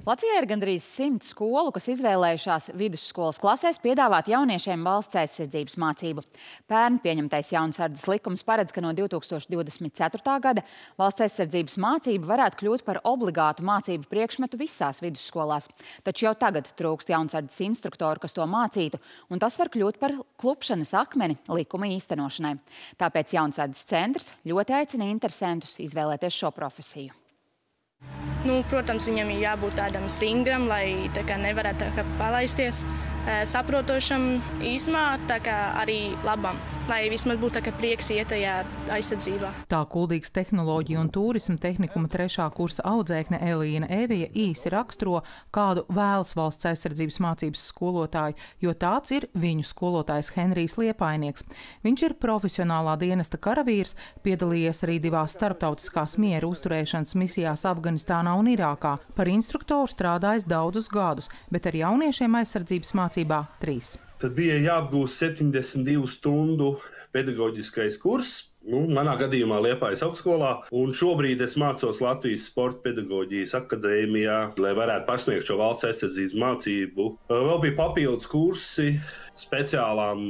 Latvijā ir gandrīz simt skolu, kas izvēlējušās vidusskolas klasēs piedāvāt jauniešiem valsts aizsardzības mācību. Pērn pieņemtais jaunsardzes likums paredz, ka no 2024. gada valsts aizsardzības mācība varētu kļūt par obligātu mācību priekšmetu visās vidusskolās. Taču jau tagad trūkst jaunsardzes instruktoru, kas to mācītu, un tas var kļūt par klupšanas akmeni likuma īstenošanai. Tāpēc jaunsardzes centrs ļoti aicina interesantus izvēlēties šo profesiju. Nu, protams, viņam ir jābūt tādam stingram, lai kā, nevarētu kā, palaisties, saprotošam, īsumā arī labam lai vismaz būtu tā, prieks iet tajā aizsardzībā. Tā kuldīgas tehnoloģija un turisma tehnikuma trešā kursa audzēkne Elīna Evija īsi raksturo, kādu vēlas valsts aizsardzības mācības skolotāju, jo tāds ir viņu skolotājs Henrijs Liepainieks. Viņš ir profesionālā dienesta karavīrs, piedalījies arī divās starptautiskās miera uzturēšanas misijās Afganistānā un Irākā. Par instruktoru strādājis daudzus gadus, bet ar jauniešiem aizsardzības mācībā trīs tad bija jāapgūst 72 stundu pedagoģiskais kurs. Nu, manā gadījumā Liepājas augstskolā, un šobrīd es mācos Latvijas Sporta pedagoģijas akadēmijā, lai varētu pasniegt šo valsts aizsardzības mācību. Vēl bija papildus kursi speciālām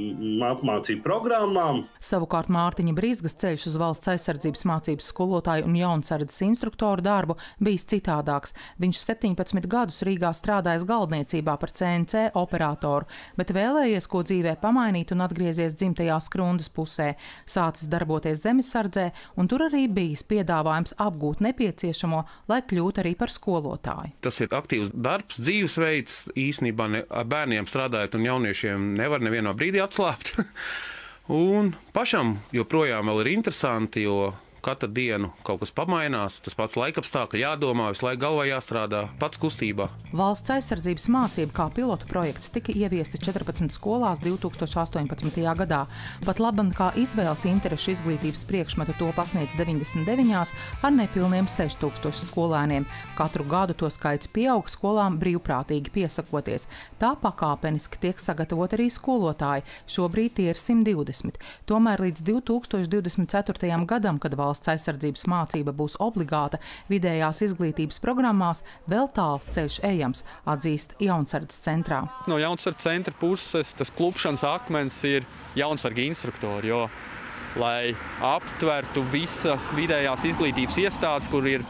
apmācību programmām. Savukārt Mārtiņa Brīsgas ceļš uz valsts aizsardzības mācības skolotāju un jaunsardzes instruktoru darbu bijis citādāks. Viņš 17 gadus Rīgā strādājis galdniecībā par CNC operatoru, bet vēlējies ko dzīvē pamainīt un atgriezies dzimtajā skrundas pusē. Sācis darboties zemesardzē, un tur arī bijis piedāvājums apgūt nepieciešamo, lai kļūtu arī par skolotāju. Tas ir aktīvs darbs, dzīvesveids īsnībā ne, bērniem strādājot un jauniešiem nevar nevienā brīdī atslābt. un pašam joprojām ir interesanti, jo katru dienu kaut kas pamainās, tas pats laikapstākļi jādomā, visu laiku galvā jāstrādā, pats kustībā. Valsts aizsardzības mācība kā pilotu projekts tika ieviesta 14 skolās 2018. gadā. Pat labam kā izvēles interešu izglītības priekšmetu to pasniedz 99 ar nepilniem 6000 skolēniem. Katru gadu to skaits pieaug skolām brīvprātīgi piesakoties. Tā pakāpeniski tiek sagatavot arī skolotāji. Šobrīd tie ir 120. Tomēr līdz 2024. gadam, kad valsts valsts aizsardzības mācība būs obligāta, vidējās izglītības programmās vēl tāls ceļš ejams, atzīst Jaunsardzes centrā. No Jaunsardzes centra puses tas klupšanas akmens ir jaunsargi instruktori, jo, lai aptvertu visas vidējās izglītības iestādes, kur ir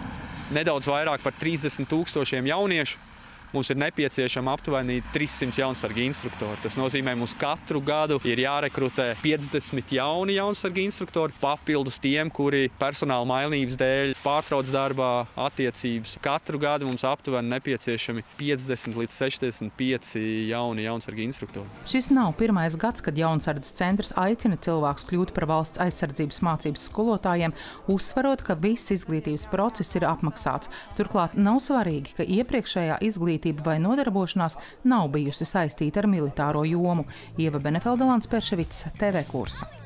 nedaudz vairāk par 30 tūkstošiem jauniešu, mums ir nepieciešama aptuveni 300 jaunsargi instruktori. Tas nozīmē, mums katru gadu ir jārekrutē 50 jauni jaunsargi instruktori, papildus tiem, kuri personāla mainības dēļ pārtrauc darbā attiecības. Katru gadu mums aptuveni nepieciešami 50 līdz 65 jauni jaunsargi instruktori. Šis nav pirmais gads, kad jaunsardzes centrs aicina cilvēkus kļūt par valsts aizsardzības mācības skolotājiem, uzsverot, ka viss izglītības process ir apmaksāts. Turklāt nav svarīgi, ka iepriekšējā izglītība izglītība vai nodarbošanās nav bijusi saistīta ar militāro jomu. Ieva Benefeldalants Perševits TV kursa.